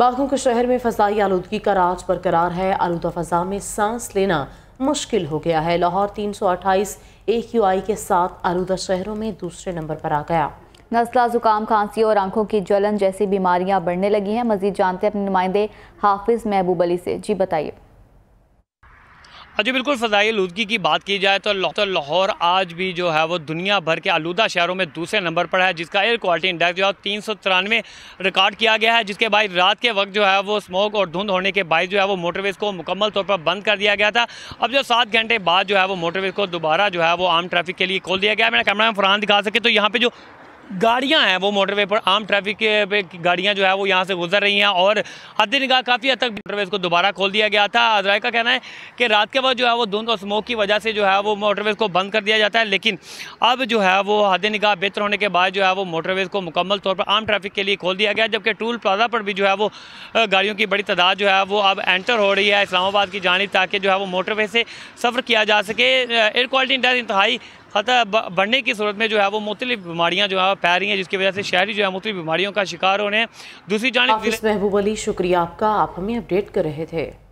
बागों के शहर में फजाई आलूदगी का राज बरकरार है। आलूदा फजा में सांस लेना मुश्किल हो गया है। लाहौर 328 आई के साथ आलूदा शहरों में दूसरे नंबर पर आ गया। नजला जुकाम, खांसी और आँखों की जलन जैसी बीमारियाँ बढ़ने लगी हैं। मजीद जानते हैं अपने नुमाइंदे हाफिज महबूब अली से। जी बताइए। हाँ जी बिल्कुल फ़जाई आलूदगी की बात की जाए तो, तो लाहौर आज भी जो है वो दुनिया भर के आलूदा शहरों में दूसरे नंबर पर है जिसका एयर क्वालिटी इंडेक्स जो है तीन सौ तिरानवे रिकॉर्ड किया गया है जिसके बाद रात के वक्त जो है वो स्मोक और धुंध होने के बाद जो है वो मोटरवेज़ को मुकम्मल तौर पर बंद कर दिया गया था। अब जो सात घंटे बाद जो है वो मोटरवेज़ को दोबारा जो है वो आम ट्रैफ़िक के लिए खोल दिया गया मेरा कैमरा फरहान दिखा सके तो यहाँ पर जो गाड़ियाँ हैं वो मोटरवे पर, आम ट्रैफ़िक पे गाड़ियाँ जो है वो यहाँ से गुजर रही हैं और हद निगाह काफ़ी हद तक मोटरवेज को दोबारा खोल दिया गया था। अजराय का कहना है कि रात के बाद जो है वो धुंध और स्मोक की वजह से जो है वो मोटरवेज को बंद कर दिया जाता है, लेकिन अब जो है वो हद निगाह बेहतर होने के बाद जो है वो मोटरवेज को मुकम्मल तौर पर आम ट्रैफ़िक के लिए खोल दिया गया, जबकि टूल प्लाजा पर भी जो है वो गाड़ियों की बड़ी तादाद जो है वो अब एंटर हो रही है। इस्लामाबाद की जानब ताकि जो है वो मोटरवे से सफ़र किया जा सके। एयर क्वालिटी इंडेक्स इंतहाई खतरा बढ़ने की सूरत में जो है वो मुख्तलि बीमारियाँ जो है फैल रही हैं, जिसकी वजह से शहरी जो है मुख्तलि बीमारियों का शिकार हो रहे हैं। दूसरी जानब महबूब अली, शुक्रिया आपका। आप हमें अपडेट कर रहे थे।